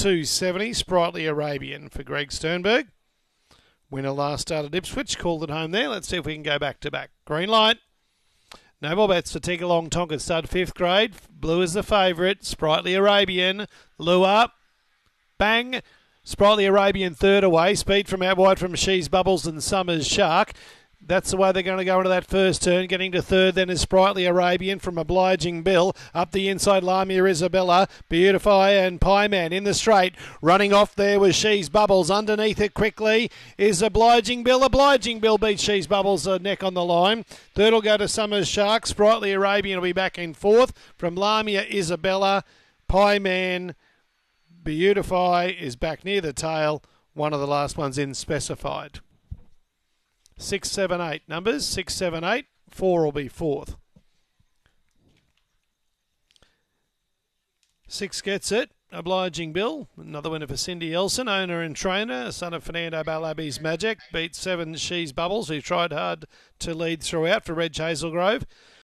270. Sprightly Arabian for Greg Sternberg. Winner last started Ipswich, called it home there. Let's see if we can go back to back. Green light. No more bets for Tiggerlong Tonkin stud, fifth grade. Blue is the favourite. Sprightly Arabian. Lure. Bang. Sprightly Arabian third away. Speed from out wide from She's Bubbles and Summers Shark. That's the way they're going to go into that first turn. Getting to third then is Sprightly Arabian from Obliging Bill. Up the inside, Lamia Isabella, Beautify and Pie Man in the straight. Running off there was She's Bubbles. Underneath it quickly is Obliging Bill. Obliging Bill beats She's Bubbles uh, neck on the line. Third will go to Summers Shark. Sprightly Arabian will be back in fourth. From Lamia Isabella, Pie Man, Beautify is back near the tail. One of the last ones in specified. Six, seven, eight numbers. Six, seven, eight. Four will be fourth. Six gets it. Obliging Bill, another winner for Cindy Elson, owner and trainer, son of Fernando Balabi's Magic, beat seven She's Bubbles, who tried hard to lead throughout for Reg Hazelgrove.